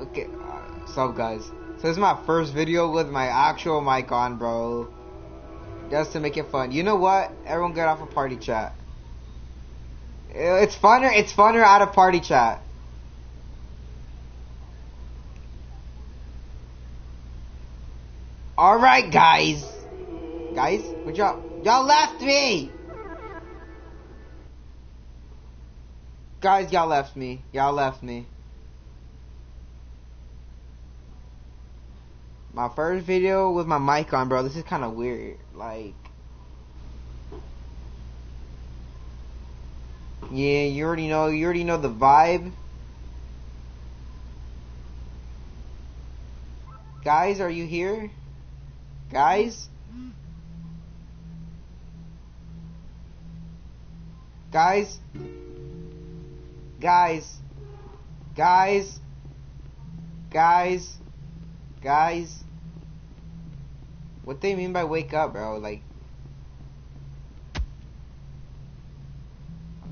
Okay, uh, what's up, guys? So this is my first video with my actual mic on, bro. Just to make it fun. You know what? Everyone get off of party chat. It's funner. It's funner out of party chat. All right, guys. Guys, good job. Y'all left me. Guys, y'all left me. Y'all left me. My first video with my mic on, bro. This is kind of weird. Like, yeah, you already know. You already know the vibe. Guys, are you here? Guys? Guys? Guys? Guys? Guys? Guys? What they mean by wake up, bro? Like,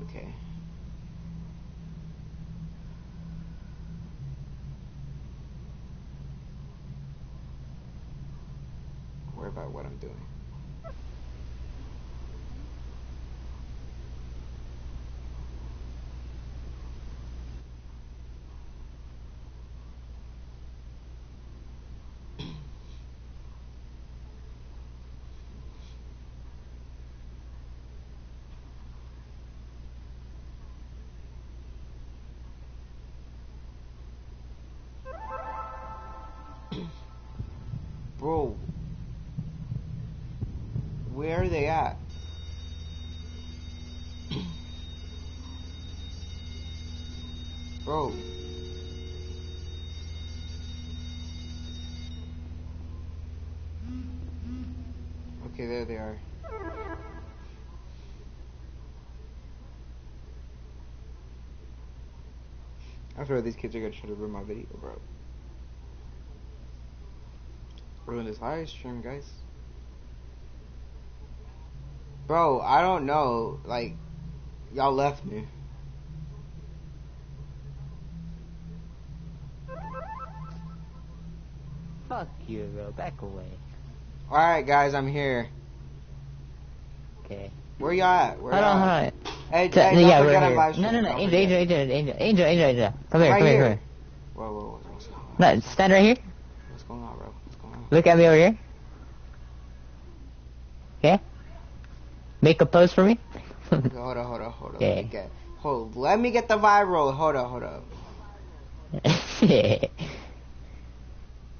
okay. Worry about what I'm doing. Bro, where are they at? Bro. Okay, there they are. I swear these kids are gonna try to ruin my video, bro. Ruin this live stream, guys. Bro, I don't know. Like, y'all left me. Fuck you, bro. Back away. Alright, guys, I'm here. Okay. Where y'all at? Where Hold y'all on, hold on. Hey, T- hey, yeah, we're here. live No, no, no. Angel. Angel, Angel, Angel, Angel, Angel. Come here, Right come here, here. come here. Whoa, whoa, whoa, what's going on? No, stand right here. What's going on, bro? What's going on? Look at me over here. Okay? Make a pose for me. Okay, hold on, hold on, hold on. Let me Okay. get, hold, let me get the viral. Hold on, hold on.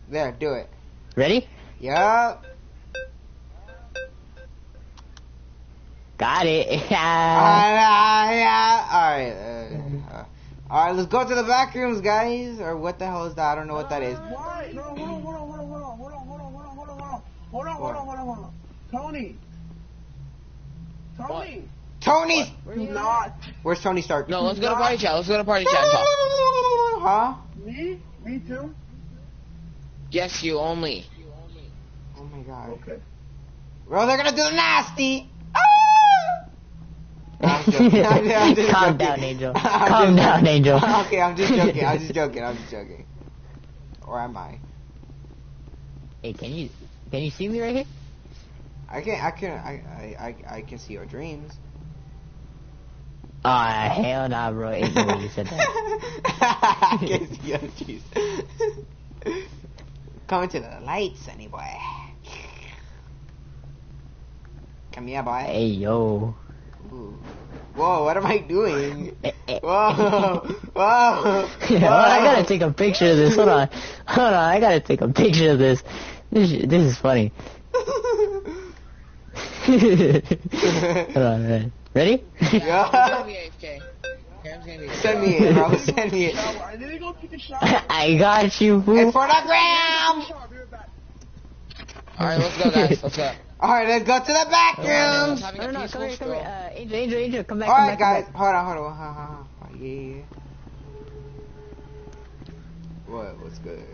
There, do it. Ready? Yup. Got it. Ah, yeah. Alright, uh, uh, alright, let's go to the back rooms, guys. Or what the hell is that? I don't know what that is. Hold on, hold on, hold on, hold on, hold on. Tony. Tony. Tony's. Do not. Where's Tony Stark? No, let's go to party chat. Let's go to party chat and talk. Huh? Me? Me too? Yes, you only. Oh my god. Okay. Bro, they're gonna do the nasty. Ah! I'm joking. I'm, I'm just Calm down, Angel. Calm down, Angel. okay, I'm just joking. I'm just joking. I'm just joking. Or am I? Hey, can you can you see me right here? I can. I can. I. I. I, can see your dreams. Ah, hell nah, bro. Ain't no way you said that. I can see your dreams. Coming to the lights, anyway. Come here, boy. Hey, yo. Ooh. Whoa, what am I doing? Eh, eh. Whoa, whoa. On, I gotta take a picture of this. Hold on. Hold on, I gotta take a picture of this. This, this is funny. Hold on, man. Ready? Yeah. Cam's gonna be AFK. Cam's gonna be Send me it, bro. Send me it. I need to go take a shower. I got you, It's fool. for the gram. Shower, I'll be right back. Alright, let's go, guys. Let's go. All right, let's go to the back Let's rooms. having No, no, come here, come here. Uh, Angel, Angel, Angel, come back, All come right, back, guys. come Hold on, hold on. Ha, ha, ha. Yeah. What? What's good? back.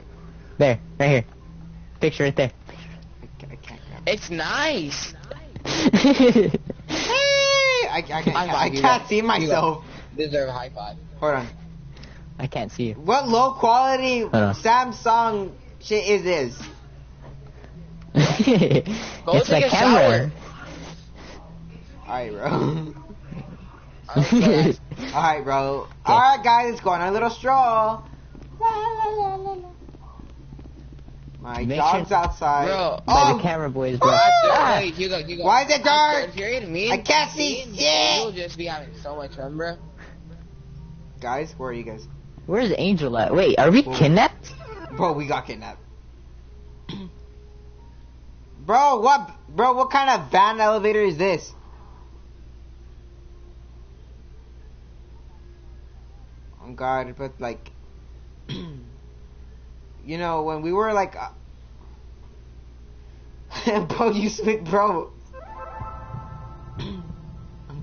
There, right here. Picture right there. I, I can't grab. It's nice. Hey, I, I, can't, I can't see myself. Deserve a high five. Hold on. I can't see you. What low quality. Samsung shit is this? it's the a camera. Alright, bro. Alright, let's go, guys. Alright, bro. Alright, guys, let's go on a little stroll. My Make dog's sure- outside. Bro. By oh, the camera boys, bro. Ah, Ah! Wait, Hugo, Hugo. Why is it dark? If you're eating me, I can't see shit. You'll just be having so much fun, bro. guys, where are you guys? Where's Angel at? Wait, are we Whoa. kidnapped? Bro, we got kidnapped. bro, what? Bro, what kind of van elevator is this? Oh God, but like, you know, when we were like, uh, bro, you spit, bro. oh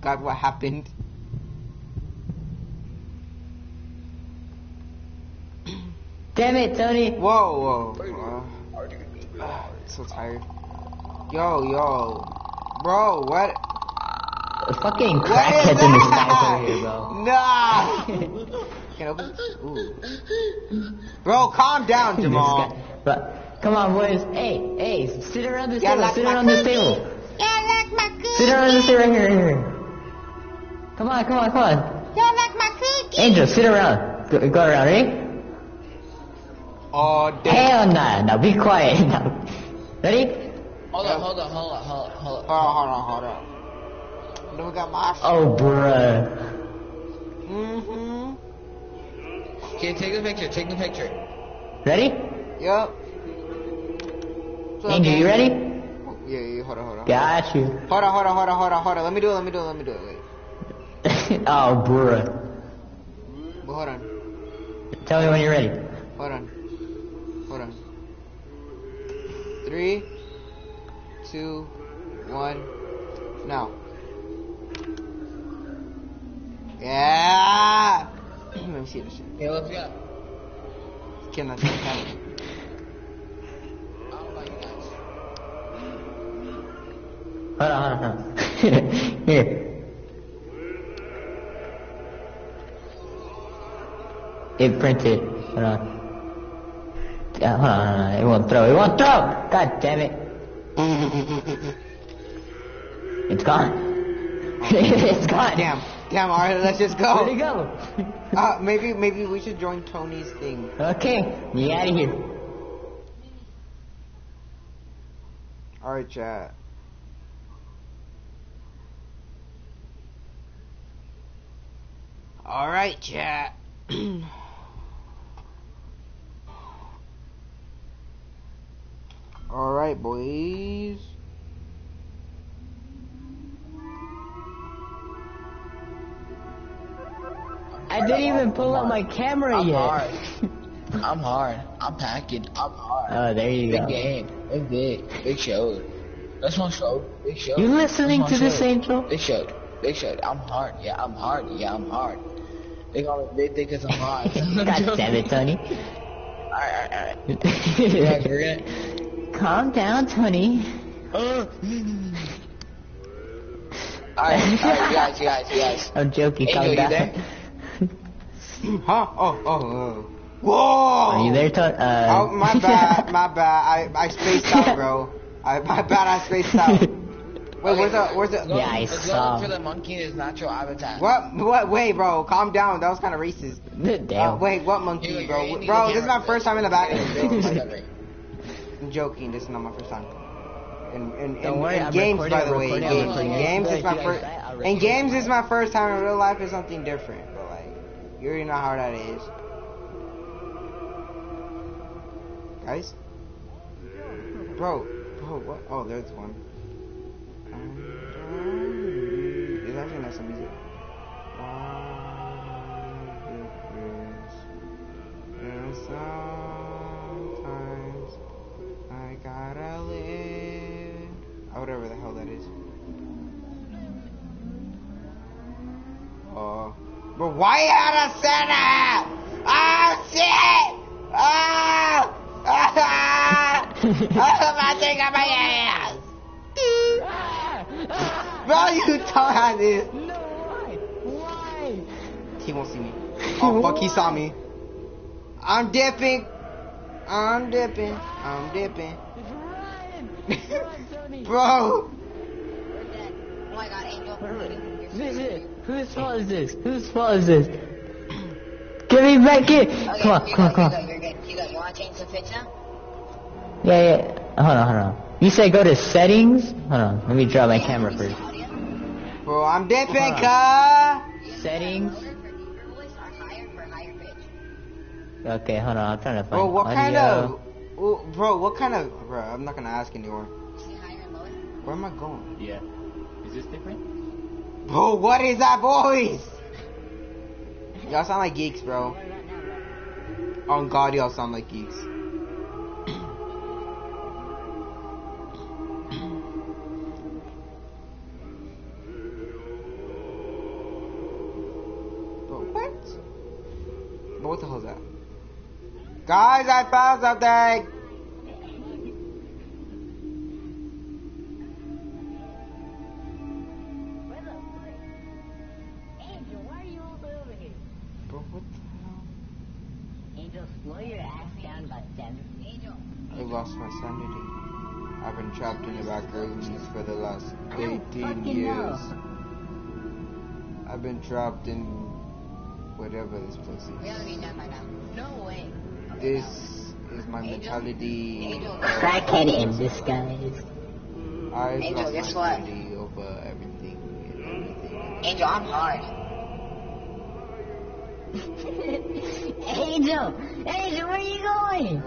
God, what happened? Damn it, Tony. Whoa, whoa. Uh, so tired. Yo, yo. Bro, what? Fucking What is crackheads in this that? skies over here, bro. Nah! Can I open? Ooh. Bro, calm down, Jamal. But come on, boys. Hey, hey, sit around this Yeah, table. like sit my around this table. Yeah, like my cookie. Sit around this table right here, right here. Come on, come on, come on. Yeah, like my cookie. Angel, sit around. Go, go around, ready? Oh, damn. Hell nah. Now be quiet. Now. Ready? Hold on, hold on, hold on, hold on, hold on. Hold on, hold on, hold on. Then we got my. Oh, bruh. Mm-hmm. Okay, take the picture, take the picture. Ready? Yup. Angel, you ready? Yeah, yeah, hold on, hold on. Got you. Hold on, hold on, hold on, hold on, hold on. Let me do it, let me do it, let me do it. Wait. oh, bruh. But hold on, Tell me when you're ready. hold on. Hold on. Three, two, one, now. Yeah! Let me see this shit. Okay, let's go. Can I can I- I don't know you guys. Hold on, hold on, hold on. Here. It printed. Hold on. On, hold on. It won't throw. It won't throw! God damn it. It's gone. it's gone. Damn, damn, alright, let's just Where'd it go. go? Uh, maybe, maybe we should join Tony's thing. okay, you out of here. Alright, chat. Alright, chat. Alright, boys. I didn't even pull out my camera I'm yet. hard. I'm hard. I'm packing. I'm hard. Oh, there you Big go. game. Big big. Big show. That's one show. Big show. You listening to this. Angel? Big show. Big show. I'm hard. Yeah, I'm hard. Yeah, I'm hard. They call me big dick because I'm hard. God damn it, Tony. Alright, alright, alright. Gonna. Calm down, Tony. Alright, alright, you guys, you guys, you guys. I'm joking. Angel, Calm down. There? Huh? Oh, oh, oh. Whoa! Are you there, Tony? Uh, Oh, my bad, my bad. I, I spaced out, bro. I, my bad, I spaced out. Wait, where's the, where's the, Yeah, I saw. for the monkey in his natural habitat. what, what, wait, bro, calm down. That was kind of racist. Damn. Uh, wait, what monkey, Here, bro? you're Bro, this is my first time in the back. Yeah, bro. discovery. I'm joking. This is not my first time. In, in, in, worry, in games, recording, by the way. In games, in games Yeah, is my first. In games is my first time. In real life is something different. But like, you already know how that is. Guys, bro, bro, what? Oh, there's one. It's actually not some music. And sometimes But why out of center? Oh, shit! Oh! Ah! Oh, my thing on my ass! Bro, you don't have this. No, why? Why? He won't see me. Oh, fuck, he saw me. I'm dipping. I'm dipping. I'm dipping. Bro. We're dead. Oh my god, Angel. You're This so is, whose fault is this? Whose fault is this? Get me back here! Okay, Come on, come on, come on. you're good. Hugo, you wanna change the pitch now? Yeah, yeah. Hold on, hold on. You say go to settings? Hold on, let me draw my camera first. Bro, I'm dipping, Hold ka. Settings? Lower for deeper voice or higher for higher pitch? Okay, hold on, I'm trying to find Bro, what kind of... Ooh, Bro, what kind of... Bro, I'm not gonna ask anymore. See higher and lower? Where am I going? Yeah. Is this different? Bro, what is that voice? Y'all sound like geeks, bro. On God, y'all sound like geeks. What? The hell is that? Guys, I found something! 18 fucking years. know. I've been trapped in whatever this place We gotta be is. by now. No way. This is my mentality. Angel. Crackhead in disguise. I've Angel, lost guess my what? over everything and everything. Angel, I'm hard. Angel! Angel, where are you going?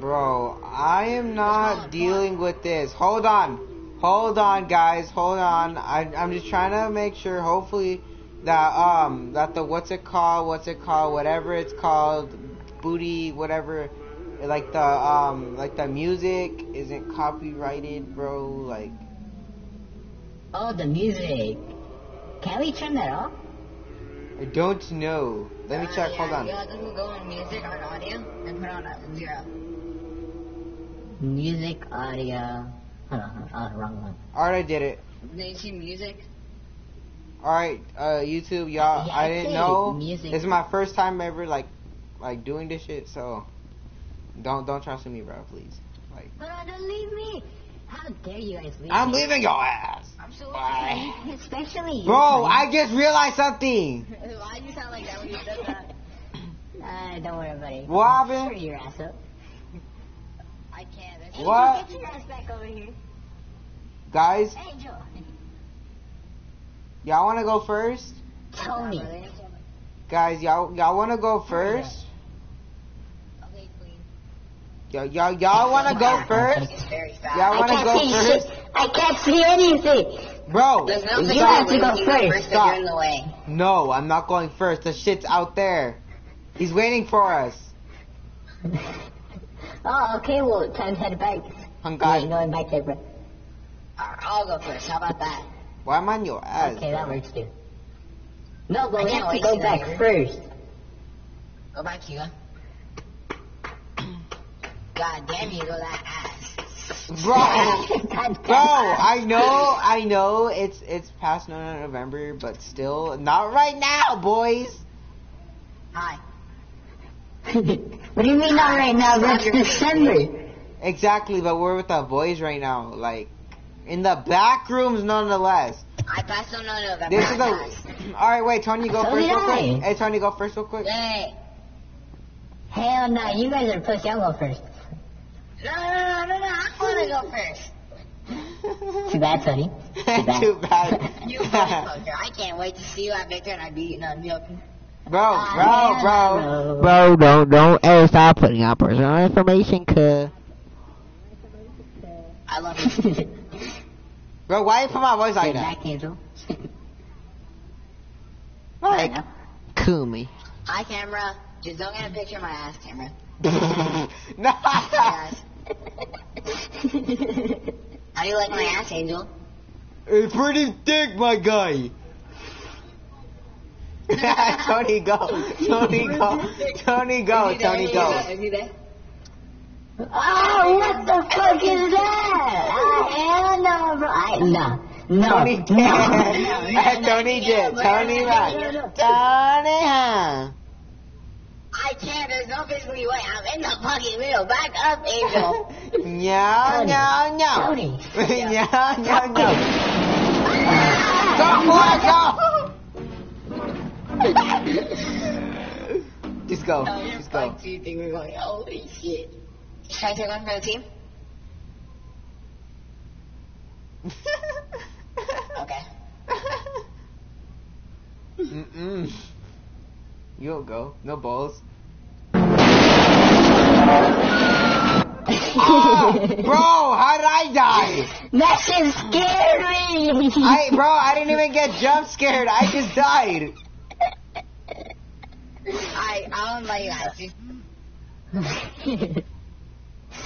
Bro, I am not dealing with this. Hold on. Hold on, guys. Hold on. I, I'm just trying to make sure, hopefully, that, um, that the, what's it called, what's it called, whatever it's called, booty, whatever, like the, um, like the music isn't copyrighted, bro. Like, Oh, the music. Can we turn that off? I don't know. Let me Uh, check. yeah, Hold on. You have to go in music on audio and put on a zero. Music, audio. Hold on, hold on. Wrong one. Alright, I did it. Then you see music. Alright, uh, YouTube, y'all, Yeah, I I didn't know. music. This is my first time ever, like, like doing this shit, so don't don't trust me, bro, please. Like, Hold don't leave me. How dare you guys leave I'm me? leaving your ass. I'm so Bye. Especially you. Bro, Tony. I just realized something. Why do you sound like that when you said that? Uh, don't worry about it. What happened? Screw your ass up. I can't. Angel, What? Get your ass back over here. Guys, Angel. y'all want to go first? Tony. Guys, y'all y'all want to go first? Okay, Queen. Y'all y'all y'all want to go first? It's very fast. Y'all want to can't go see first? shit. I can't see anything. Bro, There's no You have to go you first. first 'cause Stop. in the way. no, I'm not going first. The shit's out there. He's waiting for us. Oh, okay, well, time to head back. Hung Yeah, guy, going back there, bro. I'll go first. How about that? why am I on your ass? Okay, that works too. No, but I we can't have to go back hear. first. Go back, Hugo. God damn you, go that ass. Bro, bro, I know, I know, it's it's past no- November, but still, not right now, boys. Hi. what do you mean not right now? That's December. Exactly, but we're with the boys right now, like in the back rooms, nonetheless. I passed on none of that. This is the. All right, wait, Tony, go So first, did real quick. I. Hey, Tony, go first, real quick. Hey. Hell oh, no, you guys are pussy. I'll go first. No, no, no, no, no. I want to go first. Too bad, Tony. Too bad. Too bad. You motherfucker. I can't wait to see you at Victor and I beat you. No, I'm joking. Bro, bro, no. bro, bro, don't, don't ever stop putting out personal information, cuz. I love you. Bro, why you put my voice like that? back, Angel. Like, I know. Kumi. Hi, camera. Just don't get a picture of my ass, camera. no. Hi, guys. How do you like my ass, Angel? It's pretty thick, my guy. Tony, go. Tony, go. Tony, go. Tony, go. Is? Oh, what the fuck is that? Hell no, bro. I, no. No. Tony no. did. Tony did. Tony right. Tony, huh? I can't. There's no physically way. I'm in the fucking middle. Back up, Angel. Meow, meow, meow. Tony. Meow, meow, meow. Go, boy, go! Just go. Oh, you're Just go. fucked. You think we're going? Holy shit. Should I take one for the team? Okay. Mm-mm. You'll go. No balls. Ah, bro, how did I die? That shit scared me. I, bro, I didn't even get jump scared. I just died. I, I don't.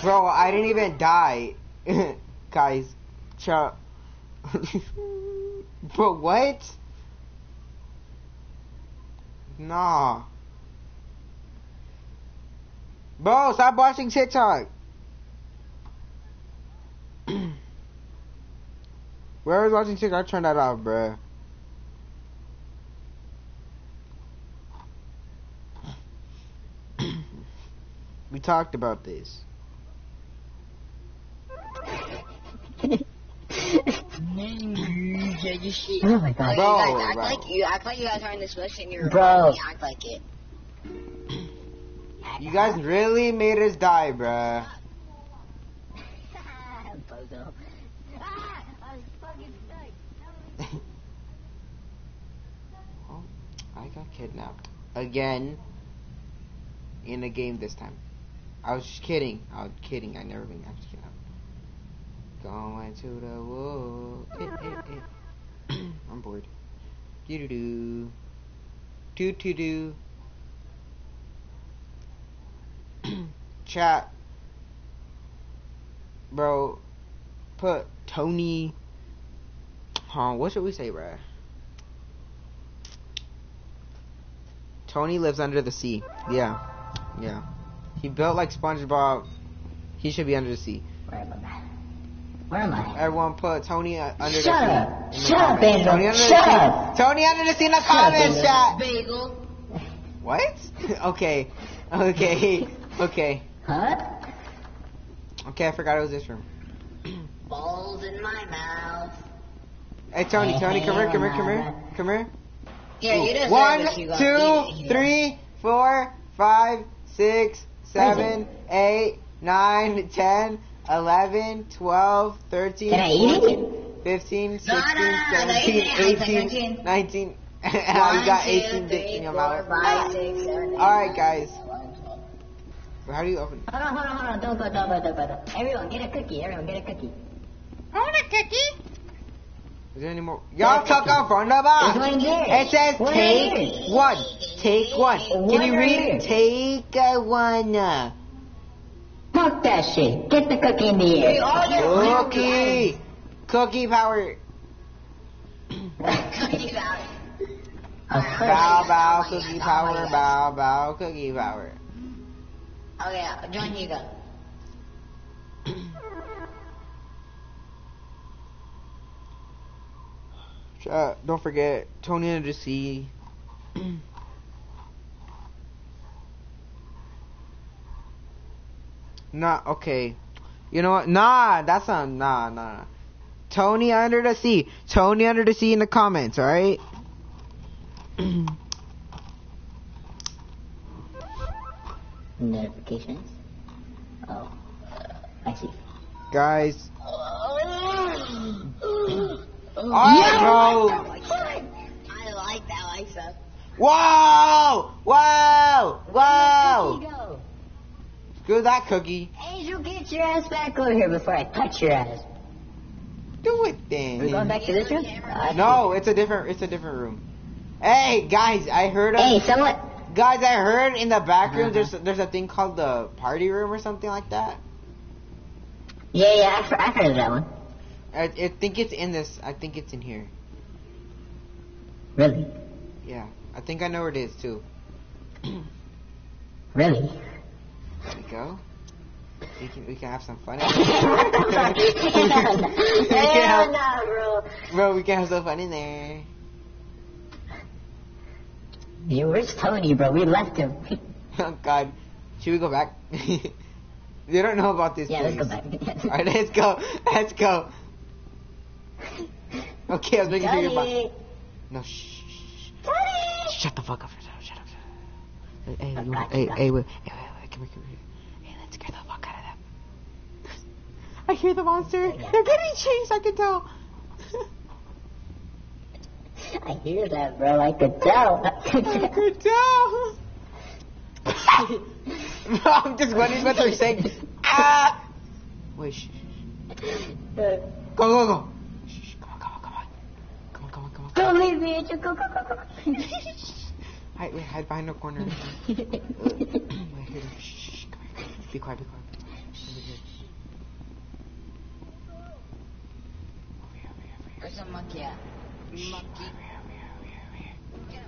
Bro, I didn't even die. Guys. Bro, what? Nah. Bro, stop watching TikTok. Whoever's watching TikTok, turn that off, bruh. We talked about this. oh my god. Bro, you guys act bro. like you act like you guys are in this mission. You're Bro. You act like it. You guys really made us die, bruh. Bozo. I was fucking stuck. Oh, I got kidnapped again in a game this time. I was just kidding. I was kidding. I never been actually kidnapped. Going to the woods. Eh, eh, eh. I'm bored. Do do do. Do do doo. Chat. Bro, put Tony. Huh, what should we say, bro? Tony lives under the sea. Yeah. Yeah. He built like SpongeBob. He should be under the sea. Where am I? Where am I? Everyone put Tony under Shut the up. sea. in the Shut up, comments. Angel. Tony under Shut the sea. up. Tony under the sea in the up, comments, chat. Bagel. What? okay. Okay. Okay. Huh? Okay, I forgot it was this room. Balls in my mouth. Hey, Tony, Tony, come here, come here, come here. Come here. Here, you deserve One, this. You got beat it, two, you three, four, five, six, seven, eight, nine, ten, eleven, twelve, thirteen, Can I eat it? fourteen, fifteen, No, sixteen, no, no, no, seventeen, no, it's like eighteen, 13. nineteen. One, You got two, eighteen dick three, in your four, mouth. five, six, seven, eight, Alright, nine, guys. 10, 11, 12. How do you open? it? Hold on, hold on, hold on. Don't go, don't go, don't go. Don't. Everyone, get a cookie. Everyone, get a cookie. I want a cookie. Is there any more? Y'all took off from the box. There's one here. It says One take one. Take one. Can you read? Take uh, one. Fuck that shit. Get the cookie in the air. Cookie. Cookie power. Cookies out. Of Bow bow. Cookie power. Bow bow. Cookie power. Okay, uh, join you go. Uh, don't forget Tony under the sea. nah, okay. You know what? Nah, that's not. Nah, nah. Tony under the sea. Tony under the sea in the comments. All right. Notifications. Oh, I see. Guys. Oh, Alright, bro. I like that like stuff. Whoa! Whoa! Whoa! Go. Screw that cookie. Angel, get your ass back over here before I touch your ass. Do it We're going back to this room? Uh, No, it's a different. It's a different room. Hey guys, I heard. Of, Hey, someone. Guys, I heard in the back room Uh-huh. there's there's a thing called the party room or something like that. Yeah, yeah, I've, I've heard of that one. I, I think it's in this. I think it's in here. Really? Yeah, I think I know where it is too. Really? There we go. We can we can have some fun. Hell Yeah. no, bro. Bro, we can have some fun in there. You, where's Tony, bro? We left him. Oh God, should we go back? they don't know about this Yeah, let's place. go back. All right, let's go. Let's go. Okay, I was making sure you're. Tony! No, shh, shh. Shut the fuck up. Shut up. Shut up. Hey, hey, you want- God, hey, hey, wait, hey, wait, wait, come here, come here. Hey, let's scare the fuck out of them. I hear the monster. They're getting chased. I can tell. I hear that, bro. I could tell. I could tell. I'm just wondering what they're saying. Ah! Wait, shh. Go, go, go. Shh, shh, come on, come on, come on. Come on, come on, come on. Don't leave me, Angel. Go, go, go, go. Hide, wait, hide behind the corner. Oh, wait, here. Shh, shh, shh, come here. Be quiet, be quiet. Over here. Over here, over here. Where's the monkey at? Monkey. Over here, over here, over here, over here.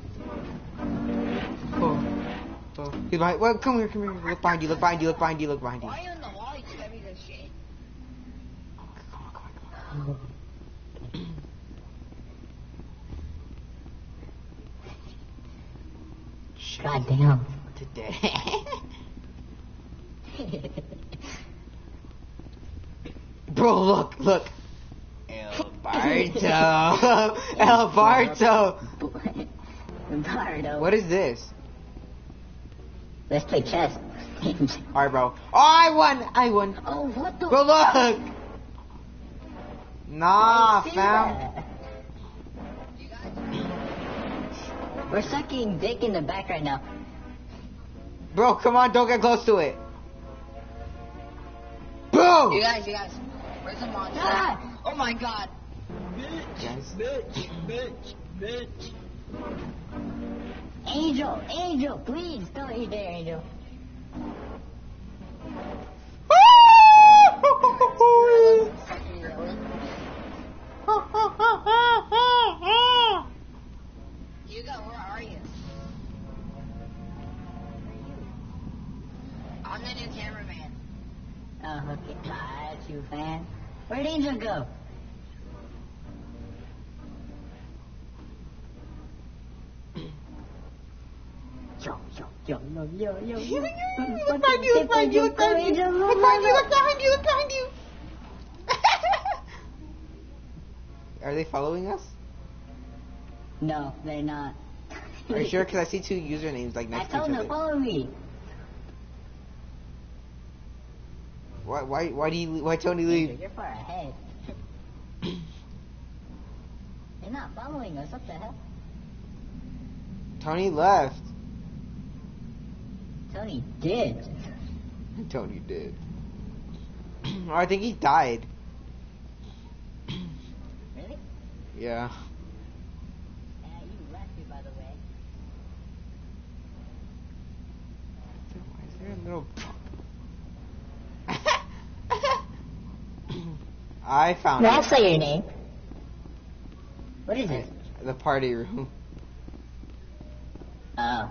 Oh, oh. He's behind. Well, come here, come here. Look behind you, look behind you, look behind you, look behind you. Why are you in the wall? You tell me this shit. Oh, come on, come on, come on. Shit. God. Today. Bro, look, look. El Barto. El Barto. Bardo. What is this? Let's play chess. Alright, bro. Oh, I won! I won. oh, what the? Bro, look! Nah, fam. that. We're sucking dick in the back right now. Bro, come on, don't get close to it. Boom! You guys, you guys. Where's the monster? Ah! Oh my god. Guys. Bitch, bitch, bitch. Angel, Angel, please don't eat there, Angel. Fucking really? Hugo, the new cameraman. Oh, okay. Ah, that's you, fan. Where'd Angel go? Yo, yo, yo, yo, yo, yo, yo. Look behind you, look behind you, look behind you. Look behind you, look behind you, look behind you. Are they following us? No, they're not. Are you sure? Because I see two usernames like I next to me. I told each them to other. follow me. Why, why, why do you, why Tony leave? you're far ahead. They're not following us. What the hell? Tony left. Tony did. Tony did. oh, I think he died. Really? Yeah. Yeah, you left me, by the way. Why is there a little I found May I it. say your name? What is it? The party room. Oh.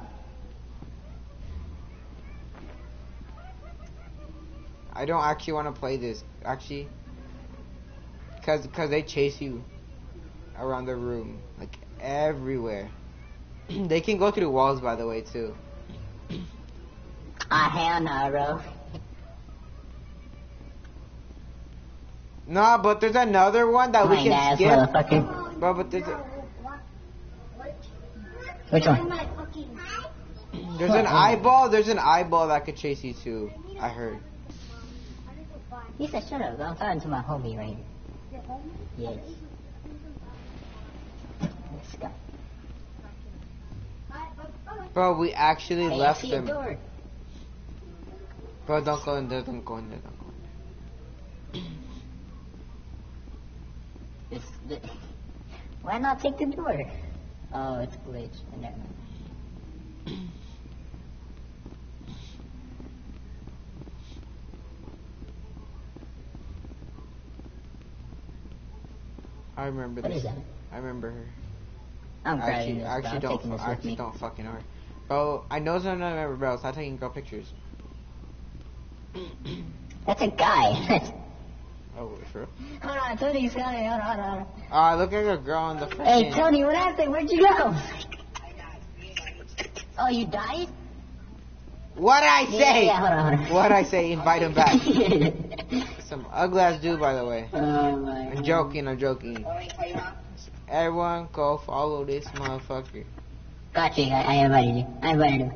I don't actually want to play this. Actually. Cause, cause they chase you around the room. Like, everywhere. they can go through walls, by the way, too. Ah, hell no, bro. Nah, but there's another one that we ah, can ass skip. motherfucker. Bro, but there's a, Which one? there's an eyeball. There's an eyeball that could chase you too. I heard. He said, shut up. I'm talking to my homie right here. Yes. Let's go. Bro, we actually Hey, left them. Bro, don't go in there. Don't go in there. Don't go in there. This, the, why not take the door? Oh, it's glitched. Never mind. I remember What this. is that? I remember her. I'm I actually, this. I actually don't. this I actually don't fucking her. Bro, I know some of them, bro. Stop taking girl pictures. That's a guy. Oh, sure. hold on, Tony's coming. Hold on, hold on. Ah, look at a girl in the face. Hey. Tony, what happened? Where'd you go? Oh, you died? What did I say? yeah, hold on, hold on. What did I say? Invite him back. Some ugly ass dude, by the way. oh my I'm joking. I'm joking. Everyone, go follow this motherfucker. Got you. I, I invited you. I invited him.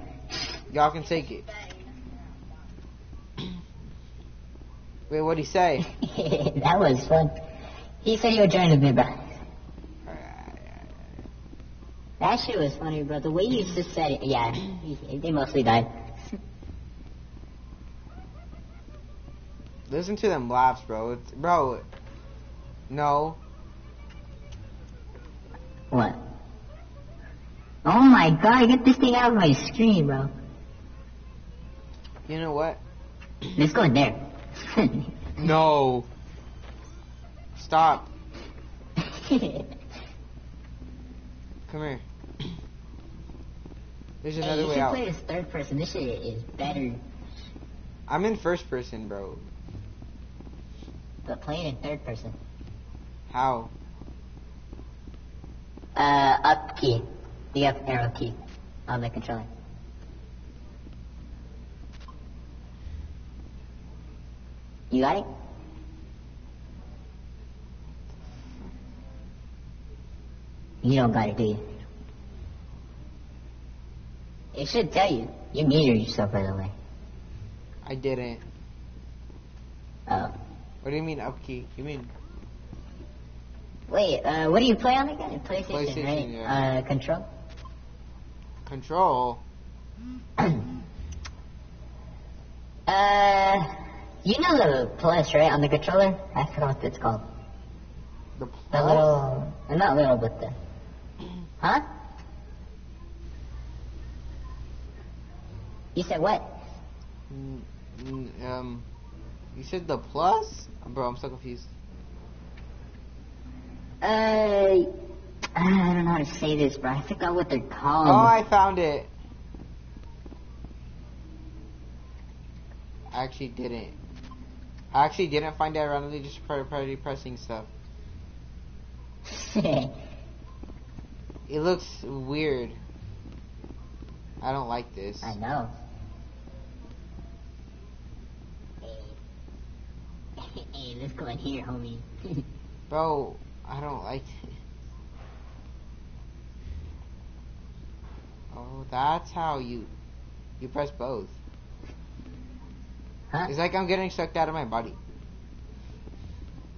Y'all can take it. Wait, what'd he say? that was fun. He said he would join the bit, bro. That shit was funny, bro. The way you just said it, yeah, they mostly died. Listen to them laughs, bro. It's, bro, no. What? Oh my god, get this thing out of my screen, bro. You know what? Let's go in there. No. Stop. Come here. There's Hey, another you way should out. play this third person. This shit is better. I'm in first person, bro. But play it in third person. How? Uh, up key. The up arrow key on the controller. You got it? You don't got it, do you? It should tell you. You muted yourself, by the way. I didn't. Oh. What do you mean upkeep? You mean Wait, uh, what do you play on again? PlayStation, PlayStation, right? yeah. Uh, control? control? Uh, you know the plus, right, on the controller? I forgot what it's called. The The plus? little, uh, not little, but the, huh? You said what? Mm, mm, um, you said the plus? Bro, I'm so confused. Uh, I don't know how to say this, bro. I forgot what they're called. Oh, I found it. I actually didn't. I actually didn't find. I randomly just started pressing stuff. It looks weird. I don't like this. I know. Hey. hey, let's go in here, homie. Bro, I don't like it. Oh, that's how you you press both. Huh? It's like I'm getting sucked out of my body.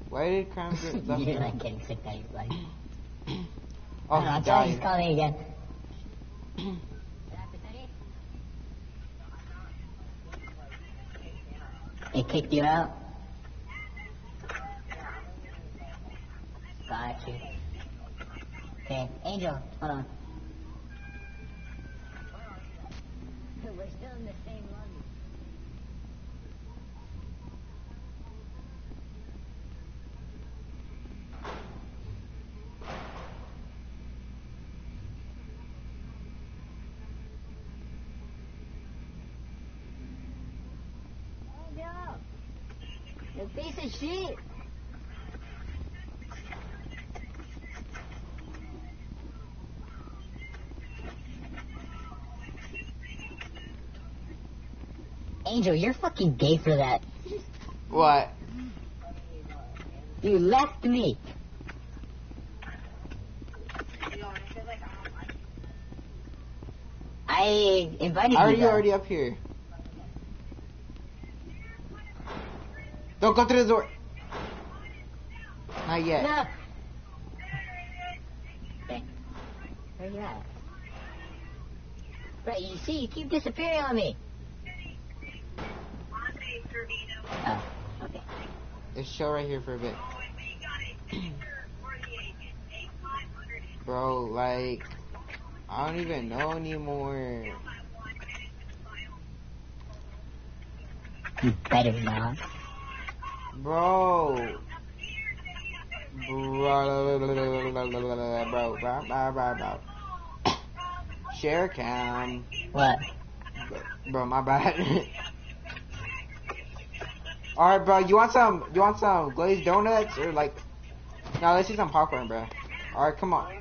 Why did Crown get left? You're like getting sick out of your body. Oh, I don't know, he I'm sorry, he's died. calling again. It kicked you out? Got you. Okay, Angel, hold on. We're still in the same lobby. Angel! You Angel, you're fucking gay for that. What? You left me. I invited Are you. you already up here? Don't go through the door. Not yet. No. Where you at? Right, you see, you keep disappearing on me. Oh, okay. Let's chill right here for a bit. Bro, like, I don't even know anymore. You better not. Bro. Bro, bro, bro, bro, bro, bro. Share cam. What? Bro, my bad. Alright, bro, you want some, you want some glazed donuts or like, no, let's do some popcorn, bro. Alright, come on.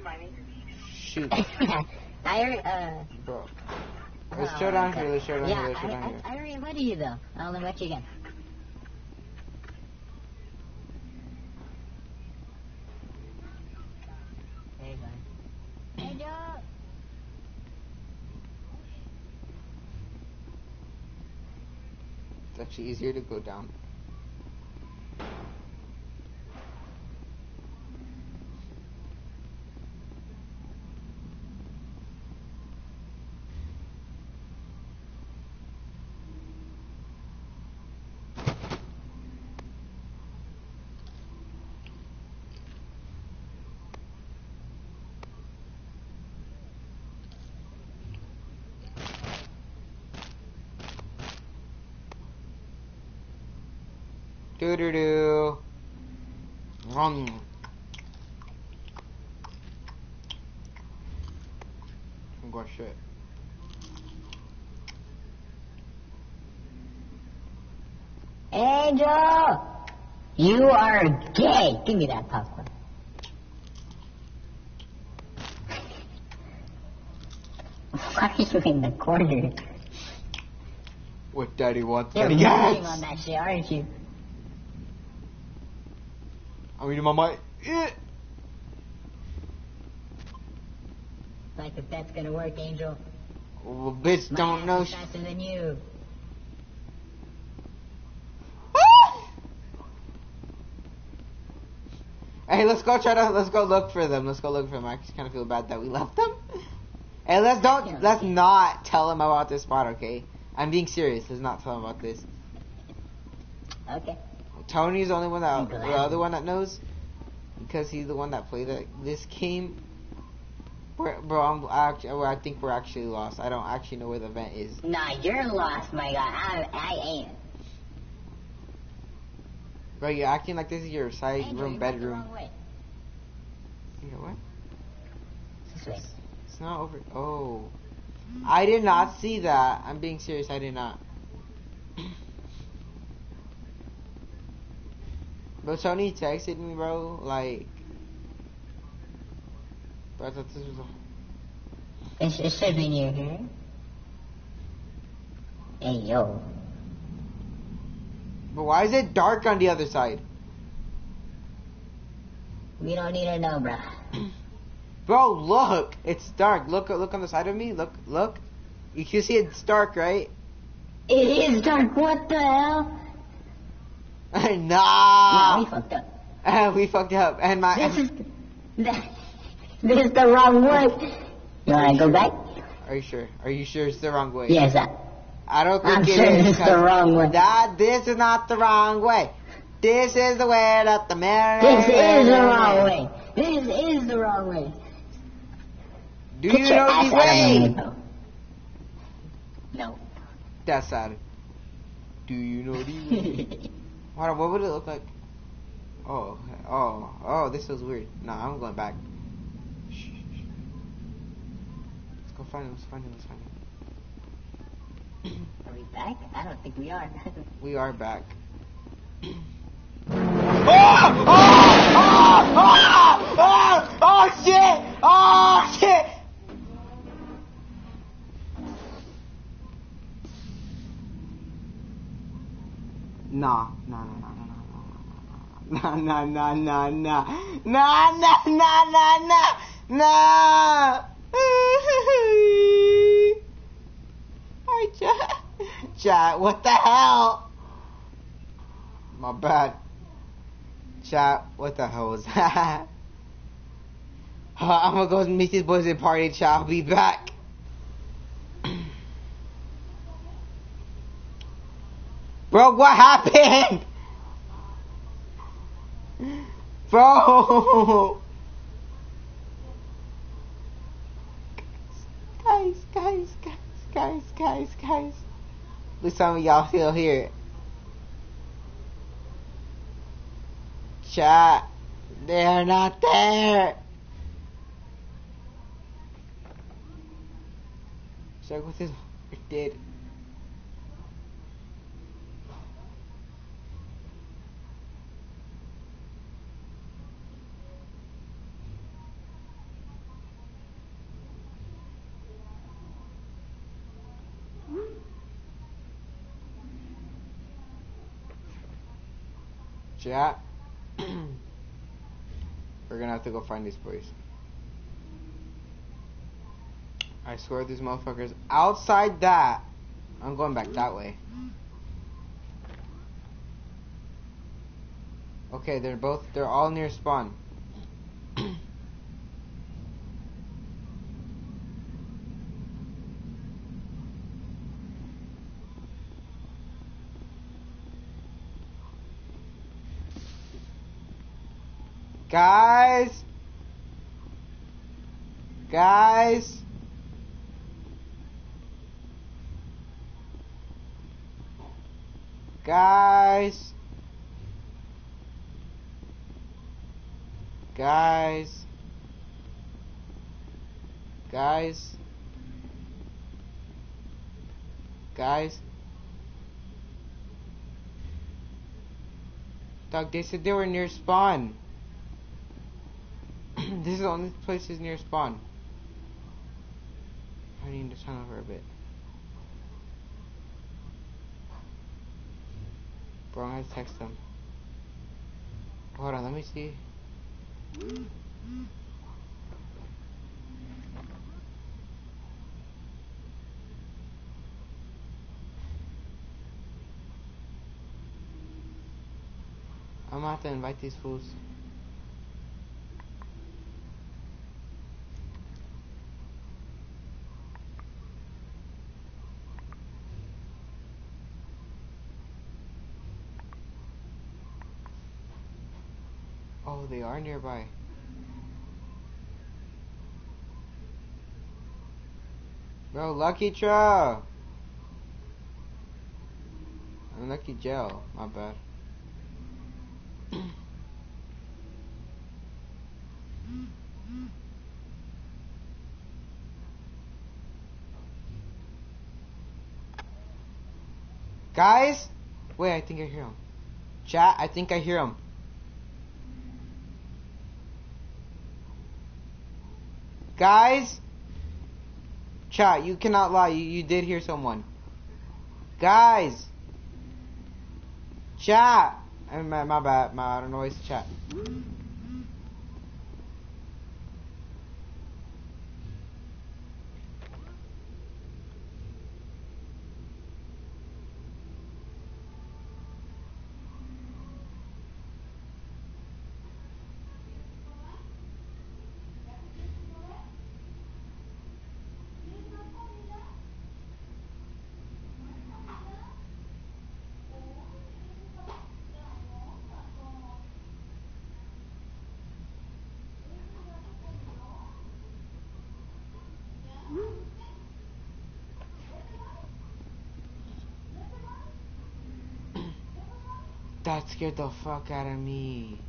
Shoot, I already, uh, bro. Let's Oh, chill down okay. here, let's chill down yeah, here, let's chill I, down I, here. I already invited you though. I'll invite you again. There you go. Hey, Joe. It's actually easier to go down. Doo doo doo. Um. I'm going shit. Joe. You are gay. Give me that popcorn. Why are you in the corner? What daddy wants, You're daddy gets. on that shit, aren't you? I'm reading my mic. Eh. Like if that's gonna work, Angel. Well, bitch don't know. faster than you. hey, let's go try to let's go look for them. Let's go look for them. I just kind of feel bad that we left them. Hey, let's don't let's not tell them about this spot, okay? I'm being serious. Let's not tell them about this. Okay. Tony's the only one that the other one that knows because he's the one that played it, this game. Bro, I'm actually, I think we're actually lost. I don't actually know where the event is. Nah, you're lost, my guy. I, I ain't. Bro, you're acting like this is your side Angel, room you bedroom. wrong. You know what? Way. It's not over. Oh, I did not see that. I'm being serious. I did not. Bro, Tony texted me, bro. Like, I thought this was. A- It, sh- it should be near here. Hey, yo. but why is it dark on the other side? We don't need to know, bro. Bro, look, it's dark. Look, look on the side of me. Look, look. You can see it's dark, right? It is dark. What the hell? Nah. we fucked up. Uh, we fucked up, and my. This is The, this is the wrong way. You wanna go back? Are you sure? Are you sure it's the wrong way? Yes, I, I don't think I'm it sure is, it's the wrong way. That this is not the wrong way. This is the way that the man. This is the wrong way. This is the wrong way. Do Get you know the way? No. That's sad. Do you know the way? Hold on, what would it look like? Oh, oh, oh, this feels weird. No, I'm going back. Shh, shh. Let's go find him. Let's find him. Let's find him. Are we back? I don't think we are. We are back. Nah, nah, nah, nah, nah. Nah, nah, nah, nah, nah. Nah. Hi, Chat. Chat, what the hell? My bad. Chat, what the hell was that? I'm gonna go meet these boys at party, chat. I'll be back. Bro, what happened? Bro! Guys, guys, guys, guys, guys, guys. Look, some of y'all still here. Chat, they're not there. Check with his did. Chat. We're gonna have to go find these boys. I swear these motherfuckers outside that. I'm going back that way. Okay, they're both they're all near spawn. Guys! Guys! Guys! Guys! Guys! Guys! Dog, they said they were near spawn. this is the only place is near spawn. I need to turn over a bit. Bro, I to text them. Hold on, let me see. I'm gonna have to invite these fools. Oh, they are nearby. Bro, Lucky Cho! I'm Lucky Joe, my bad. Guys? Wait, I think I hear him. Chat, I think I hear him. Guys? Chat, you cannot lie. You, you did hear someone. Guys! Chat! Uh, My, my bad. My, I don't know. It's chat. That scared the fuck out of me.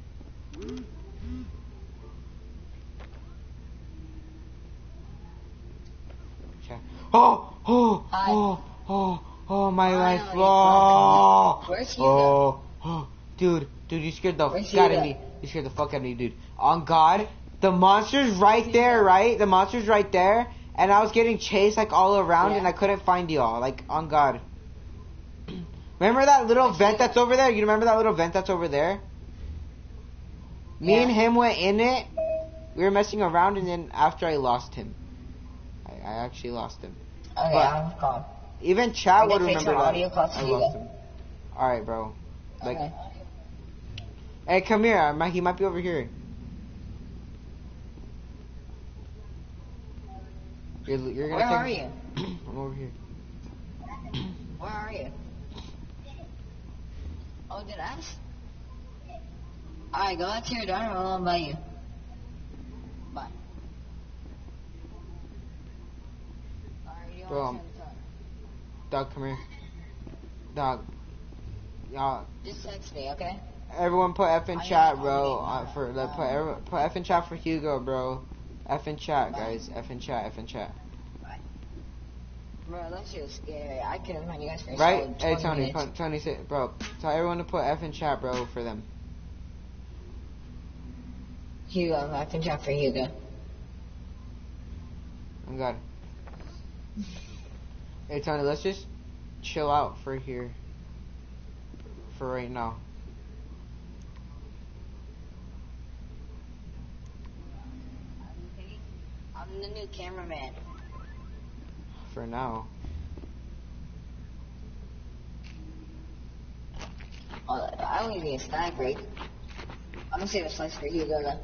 Oh, oh, oh, oh, oh, my life. Oh, fucking- Where's Hugo? oh, oh, dude, dude, you scared the fuck out of me. You scared the fuck out of me, dude. On God, the monster's right there, right? The monster's right there, and I was getting chased like all around, and I couldn't find y'all. Like, on God. Remember that little vent that's over there? You remember that little vent that's over there? Me Yeah. and him went in it. We were messing around, and then after I lost him, I, I actually lost him. Okay, But- I'm calm. Even chat I'm would remember that. audio I lost him. All right, bro. Like, okay. hey, come here. I might, he might be over here. You're, you're Where are you? I'm over here. Where are you? Oh, did I? Alright, go out to your door and I'll invite you. Bye. You Bro, want to talk? Dog, come here. Dog. Y'all, Just text me, okay? everyone put F in I chat, bro. Uh, for put everyone, put F in chat for Hugo, bro. F in chat, guys. F in chat. F in chat. Bro, that just scary. I couldn't find you guys for Right? Hey, Tony. Tony, sit, bro. Tell everyone to put F in chat, bro, for them. Hugo, F in chat for Hugo. I'm good. hey, Tony, let's just chill out for here. For right now. I'm the new cameraman. For now. I don't even need a snack break. I'm gonna save a slice for you, Lola.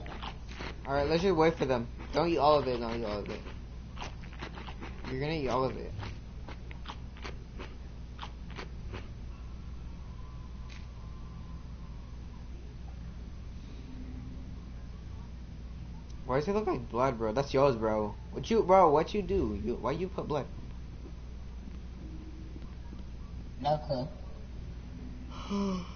Alright, let's just wait for them. Don't eat all of it, don't eat all of it. You're gonna eat all of it. Why does it look like blood, bro? That's yours, bro. What you, bro? What you do? You, why you put blood? No clue.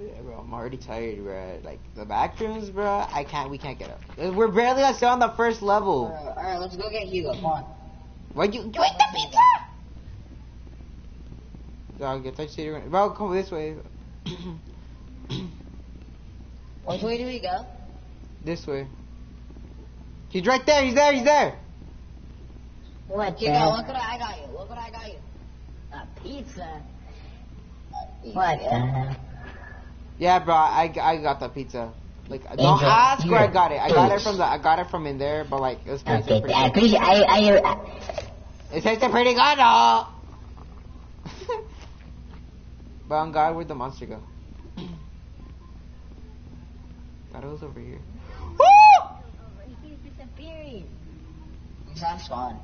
Yeah, bro, I'm already tired, bro. Like the back rooms, bro. I can't. We can't get up. Uh, we're barely like, still on the first level. Alright, alright, let's go get Hugo. Come on. Why you? You ate the pizza? Dog, get that shit. Bro, come this way. Which way do we go? this way. He's right there. He's there. He's there. What You got, look what I got you. Look what I got you. A pizza? What the yeah. hell? Yeah, bro. I, I got the pizza. Like, don't Angel, ask where I got it. I got it from the. I got it from in there, but like it's was tasted Okay, pretty I appreciate. I, I, I, It tasted pretty good, though. but on God, where'd the monster go? Thought it was over here dream. sounds fun.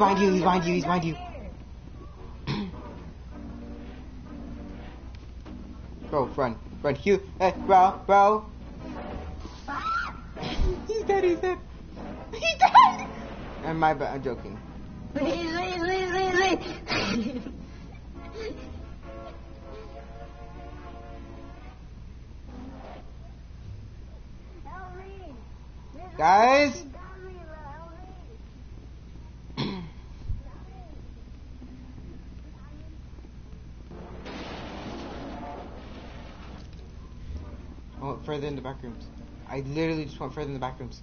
Behind you, he's behind you, he's behind you, he's behind you. Bro, run, run, Hugh, eh, hey, bro, bro. He's dead, he's dead. He's dead! And my bad, I'm joking. Please, please, please, please, please. Guys? I went further in the back rooms. I literally just went further in the back rooms.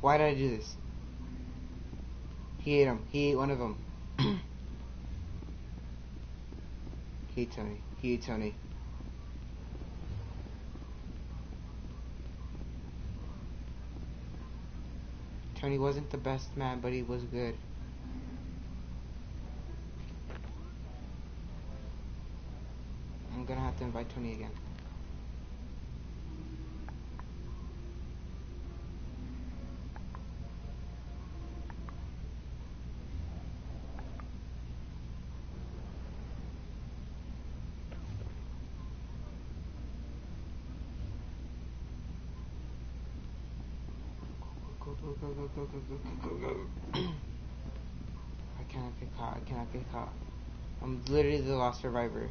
Why did I do this? He ate him. He ate one of them. he ate Tony. He ate Tony. Tony wasn't the best man, but he was good. I'm gonna have to invite Tony again. I cannot get caught. I cannot get caught. I'm literally the last survivor.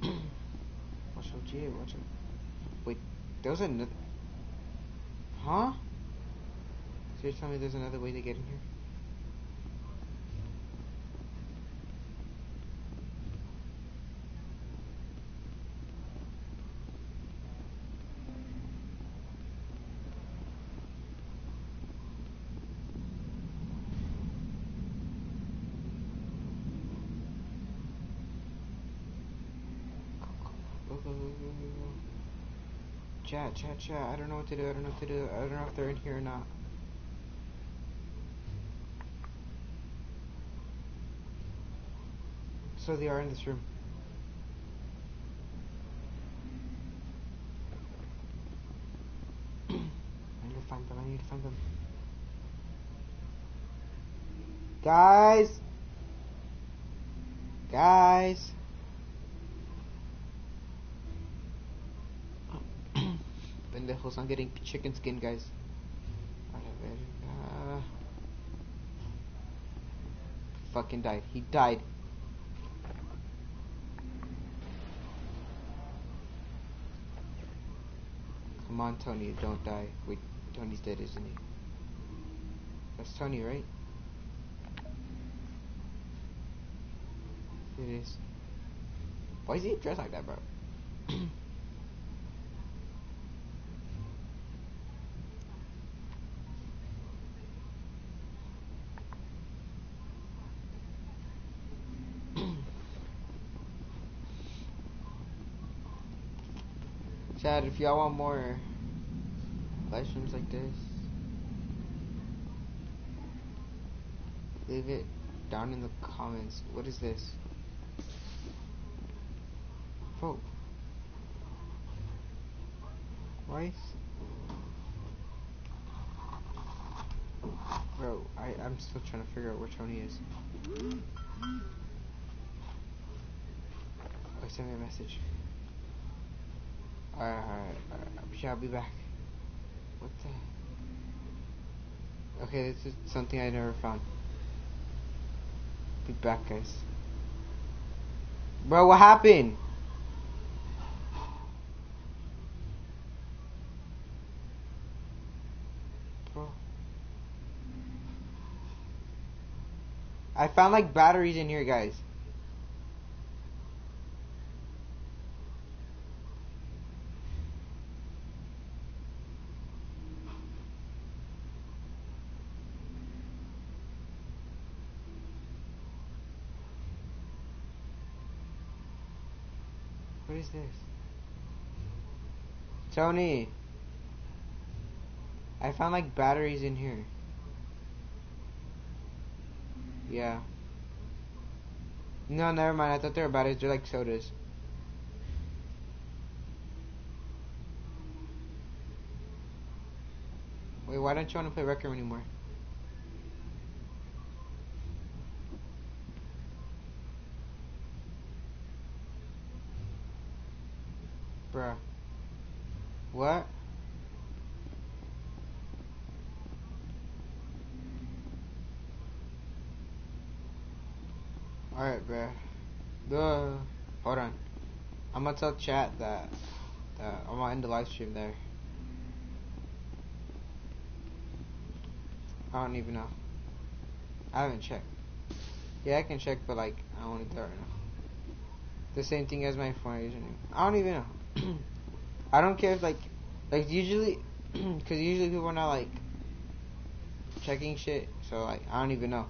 watch out, Jay. Watch out. Wait, there was another. Huh? So you're telling me there's another way to get in here? Chat, chat, chat. I don't know what to do. I don't know what to do. I don't know if they're in here or not. So they are in this room. I need to find them. I need to find them. Guys! Guys! Pendejos, I'm getting chicken skin, guys. Uh, fucking died. He died. Come on, Tony, don't die. Wait, Tony's dead, isn't he? That's Tony, right? It is. Why is he dressed like that, bro? Chad, if y'all want more live streams like this, leave it down in the comments. What is this? Bro. Why. Bro, I, I'm still trying to figure out where Tony is. Oh, he sent me a message. Alright, alright, alright. Sure I'll be back. What the? Okay, this is something I never found. Be back, guys. Bro, what happened? Bro. I found like batteries in here, guys. What is this? Tony! I found like batteries in here. Yeah. No, never mind. I thought they were batteries. They're like sodas. Wait, why don't you want to play Wreck 'Em anymore? Bruh. What? Alright, bruh. The hold on. I'm gonna tell chat that that I'm gonna end the live stream there. I don't even know. I haven't checked. Yeah, I can check, but like I want to do it right now. The same thing as my phone username. I don't even know. I don't care if like like usually because usually people are not like checking shit. So like I don't even know.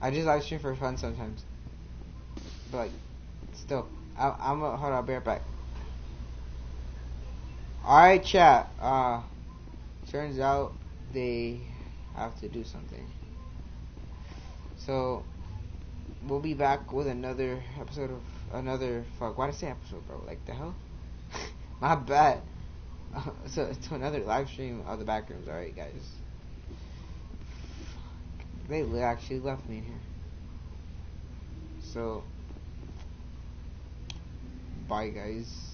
I just live stream for fun sometimes. But like still, I, I'm a hold on. I'll be right back. All right, chat. Uh, turns out they have to do something. So we'll be back with another episode of another fuck. Why did I say episode, bro? Like the hell? My bad. So to another live stream of the backrooms. All right, guys. They actually left me in here. So bye, guys.